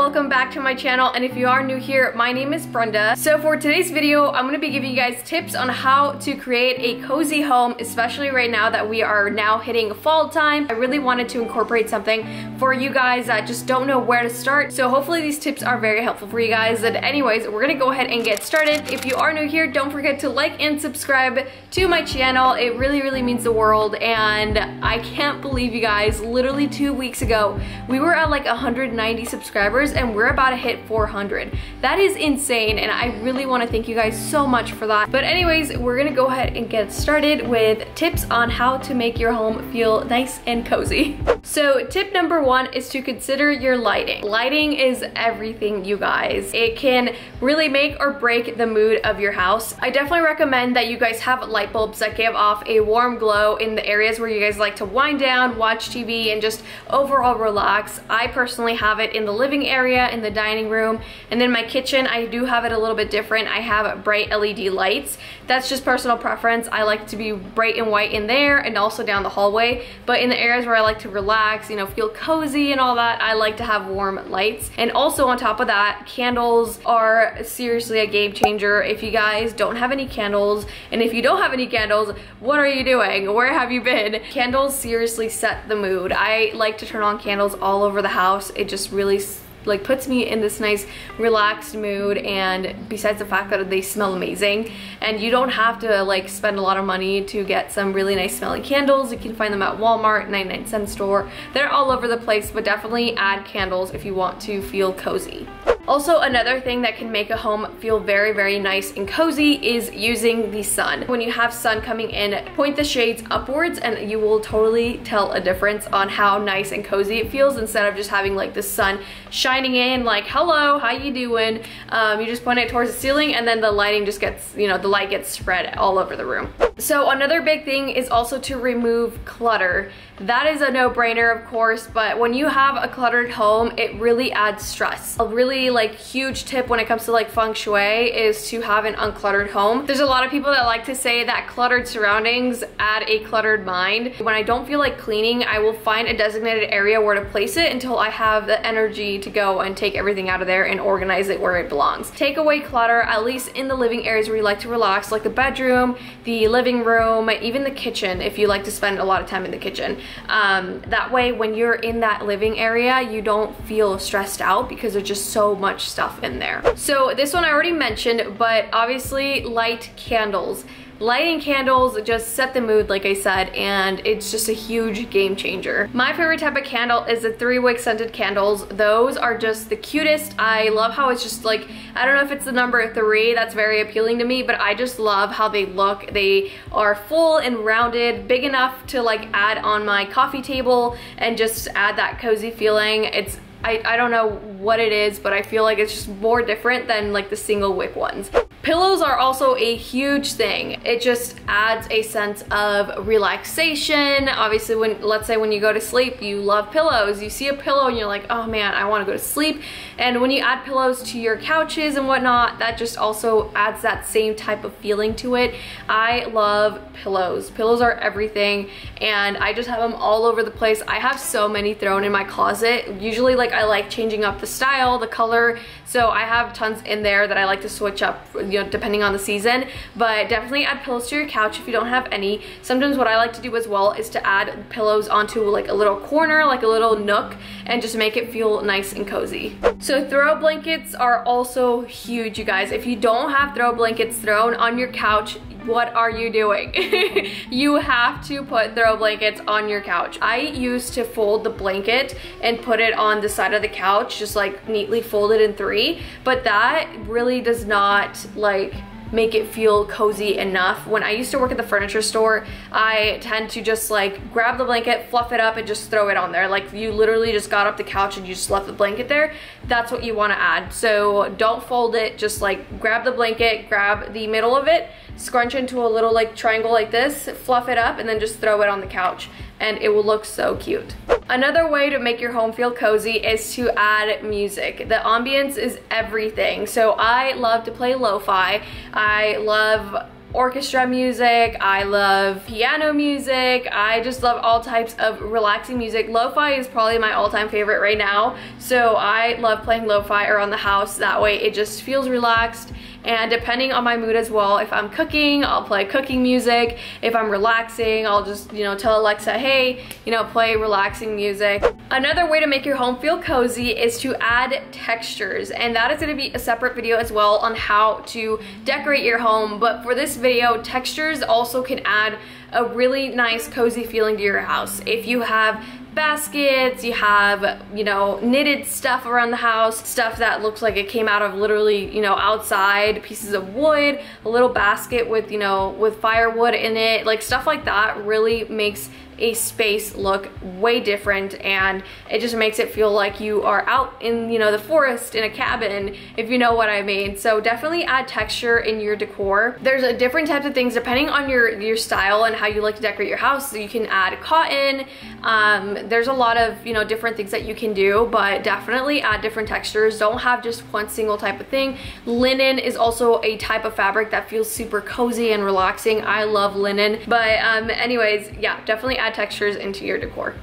welcome back to my channel and if you are new here, my name is Brenda. So for today's video, I'm gonna be giving you guys tips on how to create a cozy home, especially right now that we are now hitting fall time. I really wanted to incorporate something for you guys that just don't know where to start. So hopefully these tips are very helpful for you guys. And anyways, we're gonna go ahead and get started. If you are new here, don't forget to like and subscribe to my channel. It really, really means the world and I can't believe you guys, literally two weeks ago, we were at like 190 subscribers and we're about to hit 400. That is insane and I really want to thank you guys so much for that. But anyways, we're gonna go ahead and get started with tips on how to make your home feel nice and cozy. So tip number one is to consider your lighting. Lighting is everything, you guys. It can really make or break the mood of your house. I definitely recommend that you guys have light bulbs that give off a warm glow in the areas where you guys like to wind down, watch TV, and just overall relax. I personally have it in the living area, in the dining room, and then my kitchen, I do have it a little bit different. I have bright LED lights. That's just personal preference. I like to be bright and white in there and also down the hallway, but in the areas where I like to relax, you know, feel cozy and all that, I like to have warm lights. And also on top of that, candles are seriously a game changer. If you guys don't have any candles, and if you don't have any candles, what are you doing? Where have you been? Candles seriously set the mood. I like to turn on candles all over the house. It just really like puts me in this nice relaxed mood and besides the fact that they smell amazing and you don't have to like spend a lot of money to get some really nice smelling candles. You can find them at Walmart 99 cent store. They're all over the place but definitely add candles if you want to feel cozy also, another thing that can make a home feel very, very nice and cozy is using the sun. When you have sun coming in, point the shades upwards and you will totally tell a difference on how nice and cozy it feels instead of just having like the sun shining in like, hello, how you doing? Um, you just point it towards the ceiling and then the lighting just gets, you know, the light gets spread all over the room. So another big thing is also to remove clutter. That is a no-brainer, of course, but when you have a cluttered home, it really adds stress. A really like huge tip when it comes to like feng shui is to have an uncluttered home. There's a lot of people that like to say that cluttered surroundings add a cluttered mind. When I don't feel like cleaning, I will find a designated area where to place it until I have the energy to go and take everything out of there and organize it where it belongs. Take away clutter, at least in the living areas where you like to relax, like the bedroom, the living room, even the kitchen if you like to spend a lot of time in the kitchen. Um, that way when you're in that living area, you don't feel stressed out because there's just so much stuff in there. So this one I already mentioned, but obviously light candles. Lighting candles just set the mood, like I said, and it's just a huge game changer. My favorite type of candle is the three wick scented candles. Those are just the cutest. I love how it's just like, I don't know if it's the number three that's very appealing to me, but I just love how they look. They are full and rounded, big enough to like add on my coffee table and just add that cozy feeling. It's I, I don't know what it is, but I feel like it's just more different than like the single wick ones. Pillows are also a huge thing. It just adds a sense of relaxation. Obviously, when let's say when you go to sleep, you love pillows. You see a pillow and you're like, oh man, I wanna go to sleep. And when you add pillows to your couches and whatnot, that just also adds that same type of feeling to it. I love pillows. Pillows are everything and I just have them all over the place. I have so many thrown in my closet. Usually like I like changing up the style, the color, so I have tons in there that I like to switch up, you know, depending on the season. But definitely add pillows to your couch if you don't have any. Sometimes what I like to do as well is to add pillows onto like a little corner, like a little nook, and just make it feel nice and cozy. So throw blankets are also huge, you guys. If you don't have throw blankets thrown on your couch, what are you doing? you have to put throw blankets on your couch. I used to fold the blanket and put it on the side of the couch, just like neatly folded in three, but that really does not like make it feel cozy enough. When I used to work at the furniture store, I tend to just like grab the blanket, fluff it up, and just throw it on there. Like you literally just got up the couch and you just left the blanket there. That's what you wanna add. So don't fold it, just like grab the blanket, grab the middle of it, scrunch into a little like triangle like this, fluff it up, and then just throw it on the couch and it will look so cute. Another way to make your home feel cozy is to add music. The ambience is everything. So I love to play lo-fi. I love orchestra music, I love piano music, I just love all types of relaxing music. Lo-fi is probably my all-time favorite right now, so I love playing lo-fi around the house. That way it just feels relaxed and depending on my mood as well if I'm cooking I'll play cooking music if I'm relaxing I'll just you know tell Alexa hey you know play relaxing music another way to make your home feel cozy is to add textures and that is going to be a separate video as well on how to decorate your home but for this video textures also can add a really nice cozy feeling to your house. If you have baskets, you have, you know, knitted stuff around the house, stuff that looks like it came out of literally, you know, outside, pieces of wood, a little basket with, you know, with firewood in it, like stuff like that really makes a space look way different and it just makes it feel like you are out in, you know, the forest in a cabin, if you know what I mean. So definitely add texture in your decor. There's a different types of things depending on your, your style and how you like to decorate your house. So you can add cotton. Um, there's a lot of, you know, different things that you can do, but definitely add different textures. Don't have just one single type of thing. Linen is also a type of fabric that feels super cozy and relaxing. I love linen. But um, anyways, yeah, definitely add textures into your decor.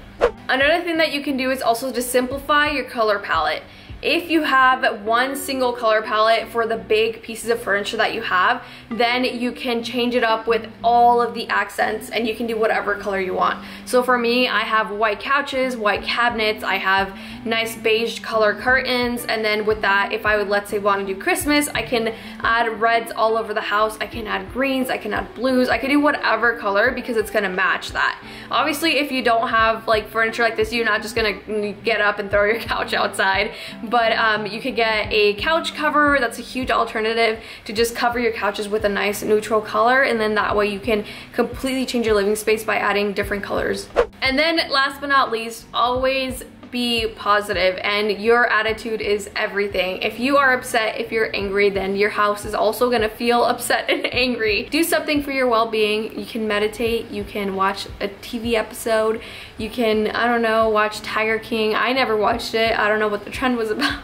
Another thing that you can do is also to simplify your color palette. If you have one single color palette for the big pieces of furniture that you have, then you can change it up with all of the accents and you can do whatever color you want. So for me, I have white couches, white cabinets, I have nice beige color curtains, and then with that, if I would, let's say, want to do Christmas, I can add reds all over the house, I can add greens, I can add blues, I can do whatever color because it's gonna match that. Obviously, if you don't have like furniture like this, you're not just gonna get up and throw your couch outside, but um, you could get a couch cover. That's a huge alternative to just cover your couches with a nice neutral color and then that way you can completely change your living space by adding different colors. And then last but not least, always be positive and your attitude is everything. If you are upset, if you're angry, then your house is also gonna feel upset and angry. Do something for your well-being. You can meditate, you can watch a TV episode, you can, I don't know, watch Tiger King. I never watched it. I don't know what the trend was about.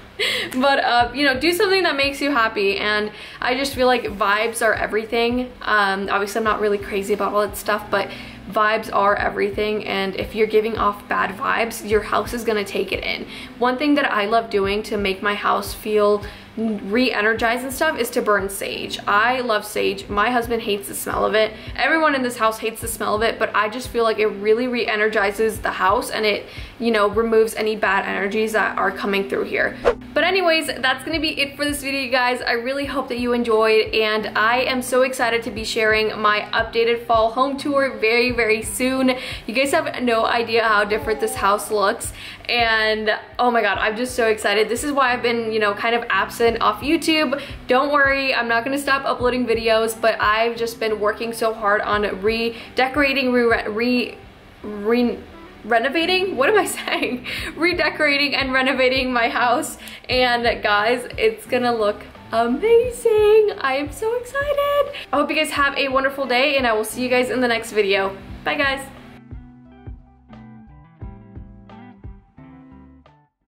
but uh, you know do something that makes you happy and I just feel like vibes are everything um, obviously I'm not really crazy about all that stuff but vibes are everything and if you're giving off bad vibes your house is gonna take it in one thing that I love doing to make my house feel re-energize and stuff is to burn sage. I love sage. My husband hates the smell of it. Everyone in this house hates the smell of it, but I just feel like it really re-energizes the house and it, you know, removes any bad energies that are coming through here. But anyways, that's gonna be it for this video, guys. I really hope that you enjoyed and I am so excited to be sharing my updated fall home tour very, very soon. You guys have no idea how different this house looks and oh my god, I'm just so excited. This is why I've been, you know, kind of absent off YouTube. Don't worry, I'm not gonna stop uploading videos, but I've just been working so hard on redecorating, re, re, re renovating? What am i saying? Redecorating and renovating my house. And guys it's gonna look amazing. I am so excited. I hope you guys have a wonderful day and i will see you guys in the next video. Bye guys